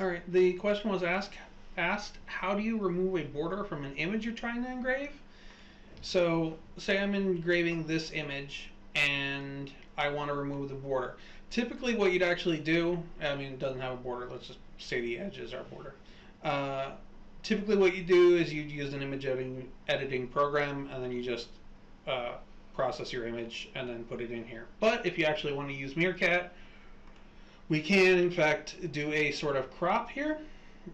All right. The question was asked asked how do you remove a border from an image you're trying to engrave? So say I'm engraving this image and I want to remove the border. Typically, what you'd actually do, I mean, it doesn't have a border. Let's just say the edge is our border. Uh, typically, what you do is you'd use an image editing, editing program, and then you just uh, process your image and then put it in here. But if you actually want to use MeerK40t, we can, in fact, do a sort of crop here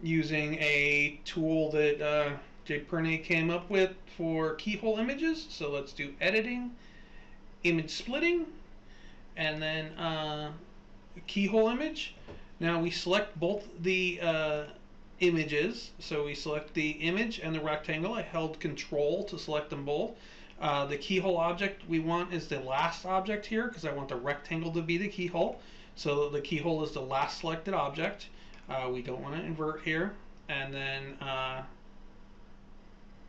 using a tool that uh, Jay Pirnay came up with for keyhole images. So let's do editing, image splitting, and then uh, keyhole image. Now we select both the uh, images. So we select the image and the rectangle. I held control to select them both. Uh, the keyhole object we want is the last object here because I want the rectangle to be the keyhole. So the keyhole is the last selected object. Uh, we don't want to invert here. And then uh,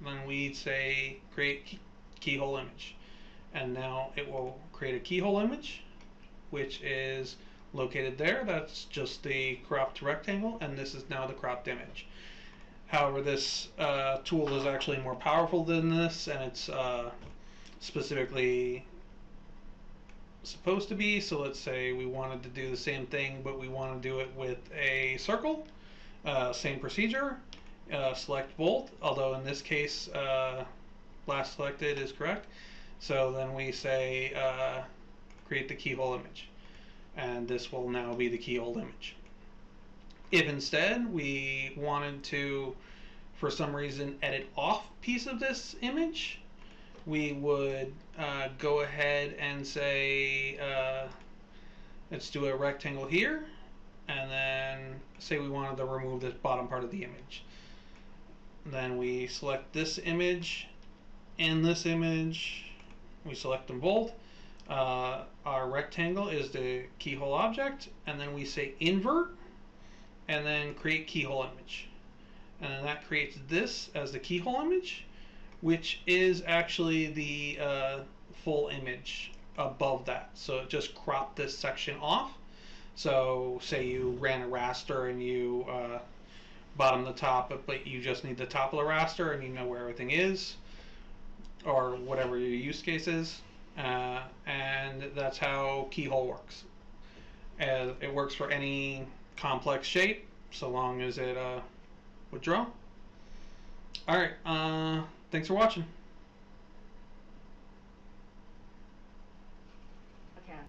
then we say create keyhole image. And now it will create a keyhole image, which is located there. That's just the cropped rectangle, and this is now the cropped image. However, this uh, tool is actually more powerful than this, and it's uh, specifically supposed to be. So let's say we wanted to do the same thing, but we want to do it with a circle. Uh, same procedure. Uh, select bolt, although in this case, uh, last selected is correct. So then we say uh, create the keyhole image. And this will now be the keyhole image. If instead we wanted to, for some reason, edit off piece of this image, we would uh, go ahead and say, uh, let's do a rectangle here, and then say we wanted to remove this bottom part of the image. Then we select this image and this image, we select them both. Uh, our rectangle is the keyhole object, and then we say invert, and then create keyhole image. And then that creates this as the keyhole image which is actually the uh, full image above that. So just cropped this section off. So say you ran a raster and you uh, bottom the top, but you just need the top of the raster and you know where everything is, or whatever your use case is. Uh, and that's how keyhole works. Uh, it works for any complex shape, so long as it uh, would draw. All right. Uh, Thanks for watching. Okay.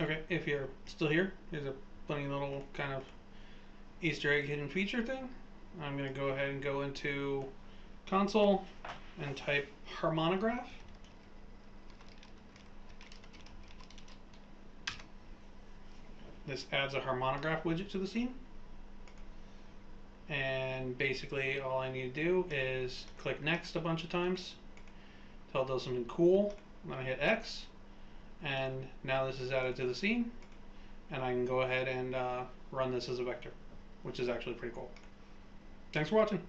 Okay, if you're still here, here's a funny little kind of Easter egg hidden feature thing. I'm going to go ahead and go into console and type harmonograph. This adds a harmonograph widget to the scene and basically all I need to do is click next a bunch of times until it does something cool then I hit X and now this is added to the scene and I can go ahead and uh, run this as a vector which is actually pretty cool. Thanks for watching.